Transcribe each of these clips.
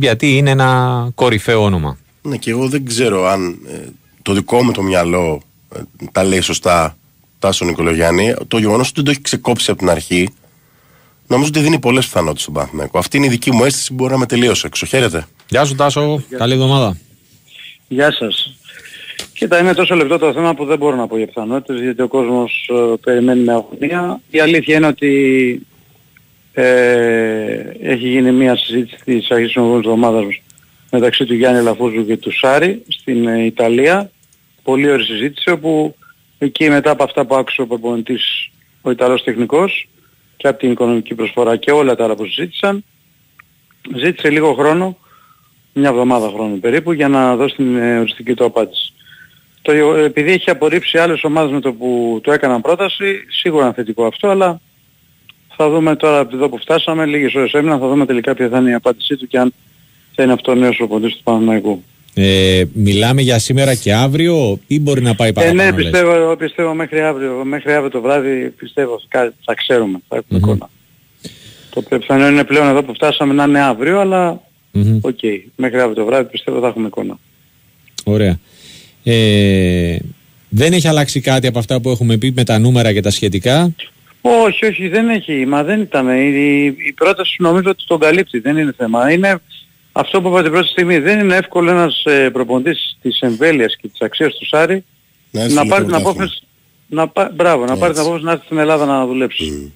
γιατί είναι ένα κορυφαίο όνομα. Ναι, και εγώ δεν ξέρω αν ε, το δικό μου το μυαλό ε, τα λέει σωστά Τάσο Νικολογιάννη. Το γεγονός ότι δεν το έχει ξεκόψει από την αρχή, νομίζω ότι δίνει πολλές πιθανότητες στον Παναθηναϊκό. Αυτή είναι η δική μου αίσθηση που μπορεί να με τελείωσε. Εξοχαίρετε. Γεια σου Τάσο, καλή εβδομάδα. Γεια σας. Κοίτα, είναι τόσο λεπτό το θέμα που δεν μπορώ να πω για πιθανότητες γιατί ο κόσμος ε, περιμένει με αγωνία. Η αλήθεια είναι ότι ε, έχει γίνει μια συζήτηση της αρχής της εβδομάδας μεταξύ του Γιάννη Λαφούζου και του Σάρη στην ε, Ιταλία. Πολύ ωραία συζήτηση όπου εκεί μετά από αυτά που άκουσε ο προπονητής ο Ιταλός τεχνικός και από την οικονομική προσφορά και όλα τα άλλα που συζήτησαν ζήτησε λίγο χρόνο, μια εβδομάδα χρόνο περίπου για να δώσει την ε, οριστική του απάντηση. Το, επειδή έχει απορρίψει άλλες ομάδες με το που του έκαναν πρόταση, σίγουρα είναι θετικό αυτό, αλλά θα δούμε τώρα από εδώ που φτάσαμε, λίγες ώρες έμειναν, θα δούμε τελικά ποια θα είναι η απάντησή του και αν θα είναι αυτό ο νέος προπονητής του Παναθηναϊκού. Ε, μιλάμε για σήμερα και αύριο ή μπορεί να πάει παραπάνω. Ε, ναι, πιστεύω, πιστεύω μέχρι, αύριο, μέχρι αύριο το βράδυ πιστεύω θα ξέρουμε, θα έχουμε mm-hmm. εικόνα. Το πιθανό είναι πλέον εδώ που φτάσαμε να είναι αύριο, αλλά οκ, mm-hmm. okay, μέχρι αύριο το βράδυ πιστεύω θα έχουμε εικόνα. Ωραία. Ε, δεν έχει αλλάξει κάτι από αυτά που έχουμε πει με τα νούμερα και τα σχετικά; Όχι, όχι, δεν έχει. Μα δεν ήταν. Η, η πρόταση νομίζω ότι τον καλύπτει. Δεν είναι θέμα. Είναι αυτό που είπα την πρώτη στιγμή. Δεν είναι εύκολο ένας ε, προπονητής της εμβέλειας και της αξίας του Σάρη να, να πάρει την απόφαση να, μπράβο, να πάρει την απόφαση να έρθει στην Ελλάδα να δουλέψει.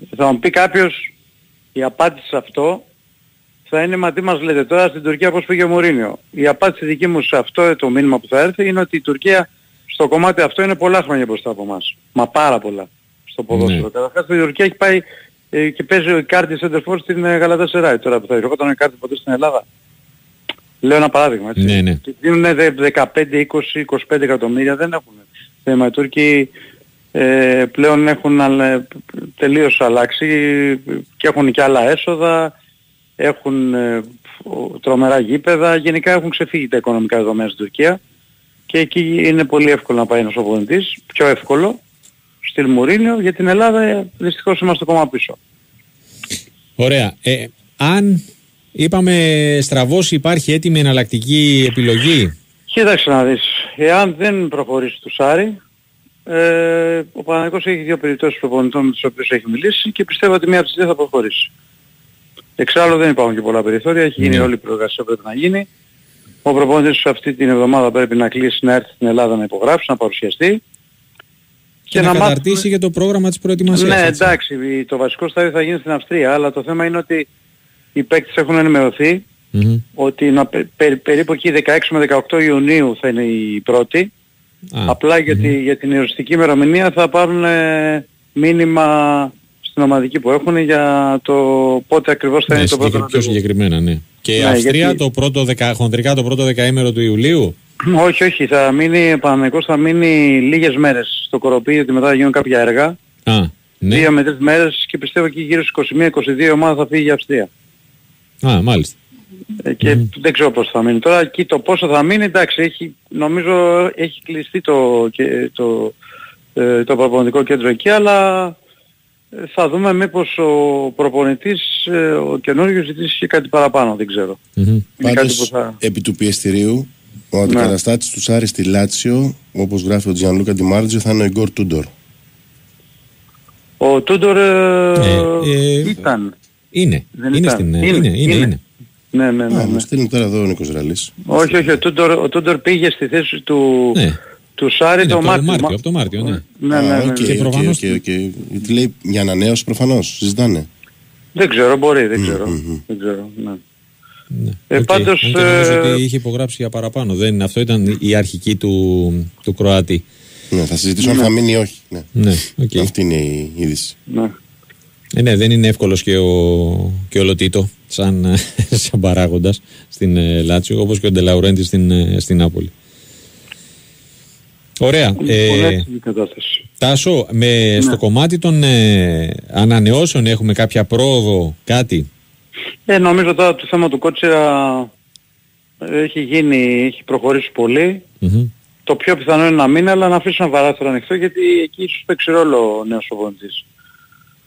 Mm. Θα μου πει κάποιος η απάντηση σε αυτό θα είναι μα τι μας λέτε τώρα στην Τουρκία πώς πήγε ο Μωρίνιο. Η απάντηση δική μου σε αυτό το μήνυμα που θα έρθει είναι ότι η Τουρκία στο κομμάτι αυτό είναι πολλά χρόνια μπροστά από εμάς. Μα πάρα πολλά στο ποδόσφαιρο. Ναι. Καταρχάς η Τουρκία έχει πάει ε, και παίζει ο Κάρτη Σέντερφορ στην ε, Γαλατά τώρα που θα ερχόταν ο Κάρτη ποτέ στην Ελλάδα. Λέω ένα παράδειγμα έτσι. Ναι, ναι. Δίνουν 15, 20, 25 εκατομμύρια, δεν έχουν θέμα. Οι Τούρκοι ε, πλέον έχουν τελείως αλλάξει και έχουν και άλλα έσοδα, έχουν ε, τρομερά γήπεδα, γενικά έχουν ξεφύγει τα οικονομικά δεδομένα στην Τουρκία και εκεί είναι πολύ εύκολο να πάει ένας οπονητής, πιο εύκολο, στυλ Μουρίνιο, για την Ελλάδα ε, δυστυχώς είμαστε ακόμα πίσω. Ωραία. Ε, αν είπαμε στραβώς υπάρχει έτοιμη εναλλακτική επιλογή; Κοίταξε να δεις. Εάν δεν προχωρήσει του Σάρι, ε, ο Παναγικός έχει δύο περιπτώσεις προπονητών με τους οποίους έχει μιλήσει και πιστεύω ότι μία από τις δύο θα προχωρήσει. Εξάλλου δεν υπάρχουν και πολλά περιθώρια, έχει γίνει ναι. όλη η προεργασία που πρέπει να γίνει. Ο προπονητής αυτή την εβδομάδα πρέπει να κλείσει να έρθει στην Ελλάδα να υπογράψει, να παρουσιαστεί. Και, και να, να καταρτήσει για το πρόγραμμα της προετοιμασίας. Ναι, έτσι. εντάξει, το βασικό στάδιο θα γίνει στην Αυστρία, αλλά το θέμα είναι ότι οι παίκτες έχουν ενημερωθεί mm-hmm. ότι να, πε, περίπου εκεί 16 με 18 Ιουνίου θα είναι η πρώτη. Απλά για, τη, για την ερωτική ημερομηνία θα πάρουν ε, μήνυμα στην ομαδική που έχουν για το πότε ακριβώς θα ναι, είναι το πρώτο Πιο συγκεκριμένα, ναι. Και η ναι, Αυστρία γιατί... το πρώτο δεκα, χοντρικά το πρώτο δεκαήμερο του Ιουλίου. Όχι, όχι. Θα μείνει, Παναμαϊκός θα μείνει λίγες μέρες στο Κοροπή, γιατί μετά θα γίνουν κάποια έργα. Α, ναι. Δύο με τρεις μέρες και πιστεύω εκεί γύρω στις 21-22 ομάδα θα φύγει η Αυστρία. Α, μάλιστα. Ε, και mm. δεν ξέρω πώς θα μείνει. Τώρα εκεί το πόσο θα μείνει, εντάξει, έχει, νομίζω έχει κλειστεί το, το, το, ε, το προπονητικό κέντρο εκεί, αλλά ε, θα δούμε μήπως ο προπονητής, ε, ο καινούργιος ζητήσει και κάτι παραπάνω, δεν ξέρω. Mm-hmm. Πάντως, θα... επί του πιεστηρίου, ο ναι. αντικαταστάτης του Σάρη στη Λάτσιο, όπως γράφει ο Τζιανλούκα Ντιμάρτζιο, θα είναι ο Ιγκόρ Τούντορ. Ο Τούντορ ε, ήταν. Είναι. Δεν είναι, ήταν. Στην, είναι, είναι, είναι, είναι. Ναι, ναι, ναι. Α, ναι. στείλει τώρα εδώ ο Νίκος Ραλής. Όχι, όχι, ο Τούντορ, ο Τούντορ πήγε στη θέση του, ναι. Τους Σάρη το, το Μάρτιο. Μάρτιο. Από το Μάρτιο, ναι. Ναι, ναι, ναι. Okay, και προφανώς... Okay, okay, Γιατί λέει για ανανέωση προφανώς, συζητάνε. Δεν ξέρω, μπορεί, δεν ξέρω. Mm-hmm. Δεν ξέρω, ναι. Ναι. Ε, okay. πάντως... Ε... ότι είχε υπογράψει για παραπάνω. Δεν, αυτό ήταν η αρχική του, του Κροάτη. Ναι, θα συζητήσω ναι. αν θα μείνει ή όχι. Ναι. Ναι, okay. Αυτή είναι η είδηση. Ναι. Ε, ναι, δεν είναι εύκολος και ο, και ο Λοτίτο σαν, σαν παράγοντας στην ε, Λάτσιο, όπως και ο Ντελαουρέντη στην, ε, στην Νάπολη. Ωραία. Ε, Τάσο, με, ναι. στο κομμάτι των ε, ανανεώσεων έχουμε κάποια πρόοδο, κάτι; Ε, νομίζω τώρα το θέμα του Κότσιρα έχει γίνει, έχει προχωρήσει Το πιο πιθανό είναι να μείνει, αλλά να αφήσει ένα παράθυρο ανοιχτό, γιατί εκεί ίσως παίξει ρόλο ο νέος οπονητής.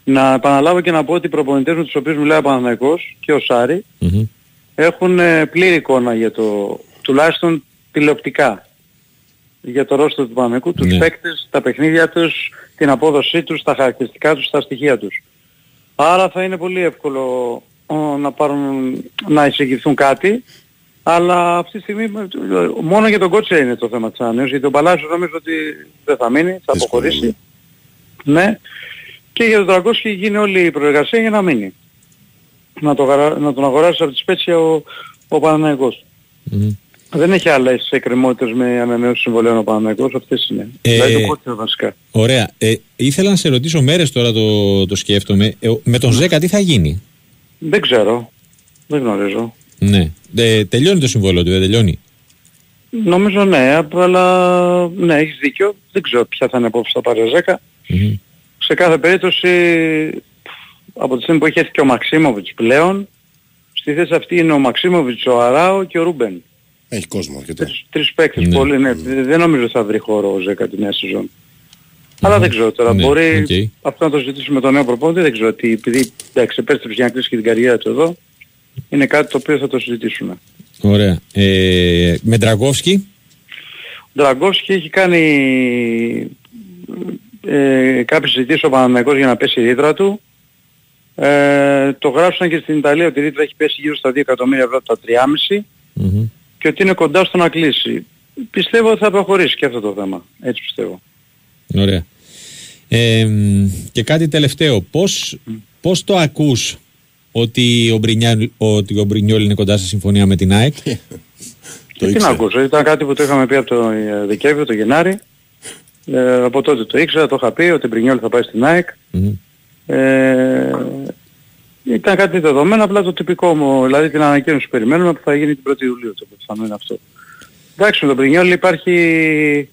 Να επαναλάβω και να πω ότι οι προπονητές με τους οποίους μιλάει ο Παναθηναϊκός και ο Σάρη έχουν ε, πλήρη εικόνα για το, τουλάχιστον τηλεοπτικά, για το ρόστο του Παναγικού, τους Ναι. παίκτες, τα παιχνίδια τους, την απόδοσή τους, τα χαρακτηριστικά τους, τα στοιχεία τους. Άρα θα είναι πολύ εύκολο ο, να πάρουν, να εισηγηθούν κάτι, αλλά αυτή τη στιγμή ε, μόνο για τον Κότσε είναι το θέμα της ανανέωσης, γιατί ο Παλάσιος νομίζω ότι δεν θα μείνει, θα Δύσκολο αποχωρήσει. Ναι. Και για τον Τραγκόσκι γίνει όλη η προεργασία για να μείνει. Να, το, γαρα- να τον αγοράσει από τη Σπέτσια ο, ο Παναναϊκός. Μμμ. Δεν έχει άλλες εκκρεμότητες με ανανέωση συμβολέων ο Παναναϊκός, αυτές είναι. Ε, δηλαδή το κότσιο βασικά. Ωραία. Ε, ήθελα να σε ρωτήσω μέρες τώρα το, το σκέφτομαι. Ε, με τον Ζέκα τι θα γίνει; Δεν ξέρω. Δεν γνωρίζω. Ναι. Ε, τελειώνει το συμβόλαιο του, δεν τελειώνει; Νομίζω ναι, αλλά ναι, έχεις δίκιο. Δεν ξέρω ποια θα είναι απόψη θα πάρει ο Ζέκα. Μμμ. Σε κάθε περίπτωση, από τη στιγμή που έχει έρθει και ο Μαξίμοβιτς πλέον, στη θέση αυτή είναι ο Μαξίμοβιτς, ο Αράο και ο Ρούμπεν. Έχει κόσμο αρκετό. Τρεις, τρεις παίκτες Ναι. πολύ, ναι. Δεν νομίζω θα βρει χώρο ο Ζέκα τη νέα σεζόν. Αλλά δεν ξέρω τώρα, Ναι, μπορεί οκ. αυτό να το συζητήσουμε με τον νέο προπονητή, δεν ξέρω τι, επειδή εντάξει, επέστρεψε για να κλείσει και την καριέρα του εδώ, είναι κάτι το οποίο θα το συζητήσουμε. Ωραία. Ε, με Ντραγκόφσκι; Ο Ντραγκόφσκι έχει κάνει ε, κάποιες συζητήσεις ο Παναμαϊκός για να πέσει η ρήτρα του. Ε, το γράψαν και στην Ιταλία ότι η ρήτρα έχει πέσει γύρω στα 2 εκατομμύρια ευρώ από τα 3,5 Μμμ. Και ότι είναι κοντά στο να κλείσει. Πιστεύω ότι θα προχωρήσει και αυτό το θέμα. Έτσι πιστεύω. Ωραία. Ε, μ, και κάτι τελευταίο. Πώς, πώς το ακούς ότι ο, Μπρινιάλ, ότι ο Μπρινιόλ είναι κοντά σε συμφωνία με την ΑΕΚ; Το Και τι να ήξερα. ακούσω, ήταν κάτι που το είχαμε πει από το ε, Δεκέμβριο, το Γενάρη. Ε, από τότε το ήξερα, το είχα πει ότι ο Μπρινιόλ θα πάει στην ΑΕΚ. Μμμ. Ε, ήταν κάτι δεδομένο, απλά το τυπικό μου, δηλαδή την ανακοίνωση που περιμένουμε που θα γίνει την 1η Ιουλίου το πιθανό είναι αυτό. Εντάξει, με τον Πρινιόλ υπάρχει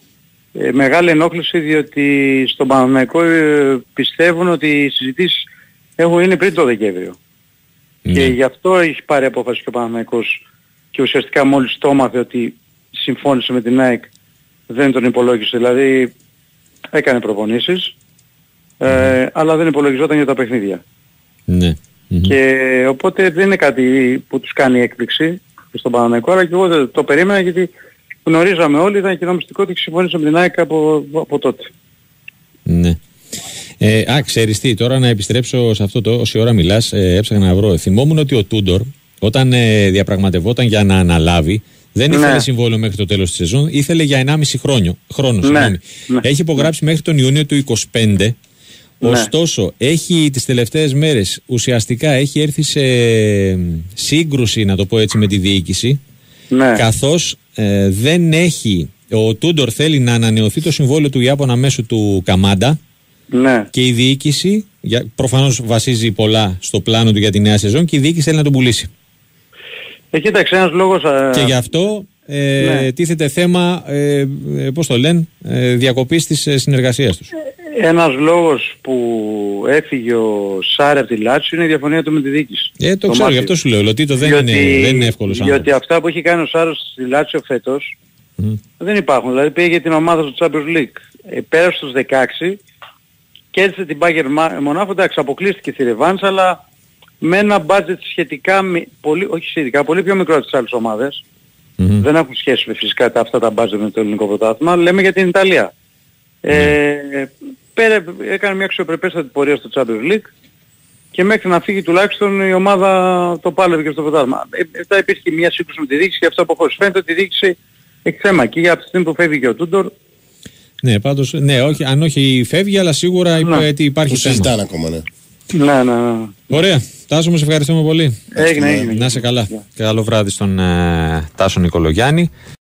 ε, μεγάλη ενόχληση διότι στον Παναμαϊκό ε, πιστεύουν ότι οι συζητήσεις έχουν γίνει πριν το Δεκέμβριο. Και Ναι. γι' αυτό έχει πάρει απόφαση και ο Παναμαϊκός και ουσιαστικά μόλις το έμαθε ότι συμφώνησε με την ΑΕΚ δεν τον υπολόγισε. Δηλαδή έκανε προπονήσεις ε, αλλά δεν υπολογιζόταν για τα παιχνίδια. Ναι. Μμμ. Και οπότε δεν είναι κάτι που τους κάνει έκπληξη στον Παναμαϊκό αλλά και εγώ δεν το περίμενα γιατί γνωρίζαμε όλοι, ήταν κοινό μυστικό ότι συμφώνησε με την ΑΕΚ από, από τότε. Ναι. Ε, α, ξέρεις τι, τώρα να επιστρέψω σε αυτό το όση ώρα μιλάς, ε, έψαχνα να βρω. Θυμόμουν ότι ο Τούντορ, όταν ε, διαπραγματευόταν για να αναλάβει, δεν Ναι. ήθελε συμβόλαιο μέχρι το τέλος της σεζόν, ήθελε για 1,5 χρόνιο, χρόνος. συγγνώμη. ναι. Έχει υπογράψει μέχρι τον Ιούνιο του 25. Ναι. Ωστόσο, έχει τις τελευταίες μέρες ουσιαστικά έχει έρθει σε ε, σύγκρουση, να το πω έτσι, με τη διοίκηση Ναι. καθώς ε, δεν έχει ο Τούντορ θέλει να ανανεωθεί το συμβόλαιο του Ιάπωνα μέσω του Καμάντα ναι. και η διοίκηση, για, προφανώς βασίζει πολλά στο πλάνο του για τη νέα σεζόν και η διοίκηση θέλει να τον πουλήσει. Ε, κοίταξε ένας λόγος... ε, και γι' αυτό ε, ναι. τίθεται θέμα, ε, ε, πώς το λένε, ε, διακοπής της ε, συνεργασίας τους. Ένας λόγος που έφυγε ο Σάρε από τη Λάτσιο είναι η διαφωνία του με τη διοίκηση. Ε, το, Το ξέρω, γι' Μάρτιο. αυτό σου λέω. Ο Λωτίτο δεν, είναι, δεν είναι εύκολος Διότι άνθρωπος. αυτά που έχει κάνει ο Σάρος στη Λάτσιο φέτος Μμ. δεν υπάρχουν. Δηλαδή πήγε για την ομάδα στο Champions League. Ε, πέρασε στους 16 κέρδισε την Bayern Ma- Μονάχο. Εντάξει, αποκλείστηκε στη Ρεβάνς, αλλά με ένα budget σχετικά, μη- πολύ, όχι σχετικά, πολύ πιο μικρό από τις άλλες ομάδες. Μμμ. Δεν έχουν σχέση με φυσικά τα, αυτά τα budget με το ελληνικό πρωτάθλημα. Λέμε για την Ιταλία. Ε, πέρα, έκανε μια αξιοπρεπέστατη πορεία στο Champions League και μέχρι να φύγει τουλάχιστον η ομάδα το πάλευε και στο πρωτάθλημα. Ε, Μετά υπήρχε μια σύγκρουση με τη διοίκηση και αυτό αποχώρησε. Φαίνεται ότι η διοίκηση έχει θέμα και για από τη στιγμή που φεύγει και ο Τούντορ. Ναι, πάντως, ναι, όχι, αν όχι φεύγει, αλλά σίγουρα υπ- Ναι. ότι υπάρχει Το θέμα. συζητάνε ακόμα, ναι. Ναι, ναι, ναι. Ωραία. Τάσο, μας ευχαριστούμε πολύ. Έγινε, έγινε. Να είσαι καλά. Καλό βράδυ στον ε, Τάσο Νικολογιάννη.